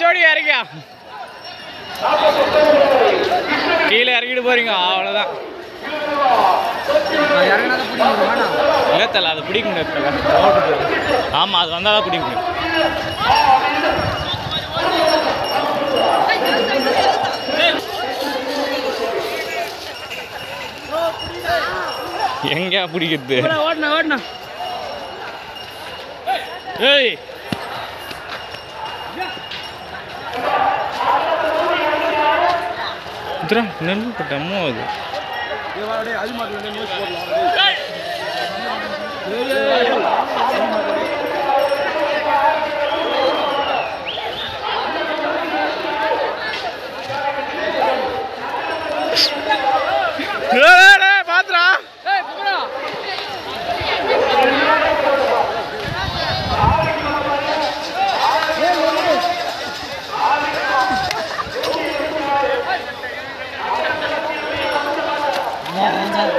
ஜோடி இறங்கியா கீழே இறங்கிட்டு போறீங்க அவ்வளோதான் இல்லை தலை அதை பிடிக்க முடியாது ஆமாம் அது வந்தால் தான் பிடிக்க முடியும். எங்கே பிடிக்கிறது? ஓடணும் ஓடணும் ஏய் இதுரா நெல் பட்டமோ அது. பாத்துரா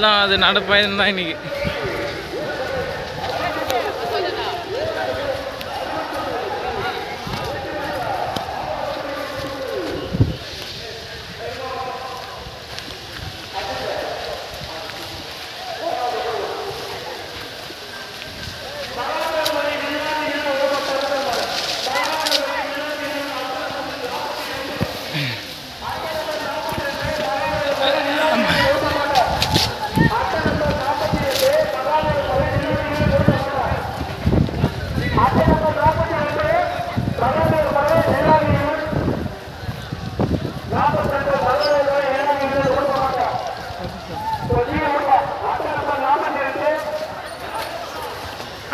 எல்லாம் அது நடப்பாயிரம் தான் இன்னைக்கு.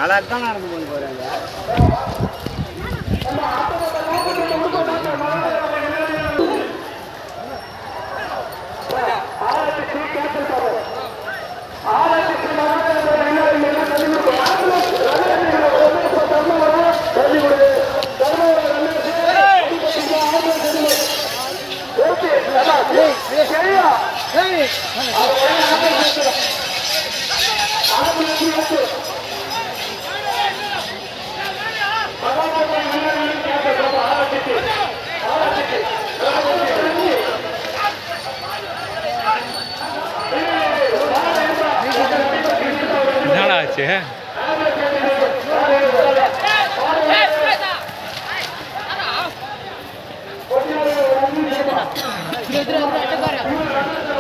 அழகு தான் நடந்து கொண்டு போகிறாங்க আছে হ্যাঁ ধীরে ধীরে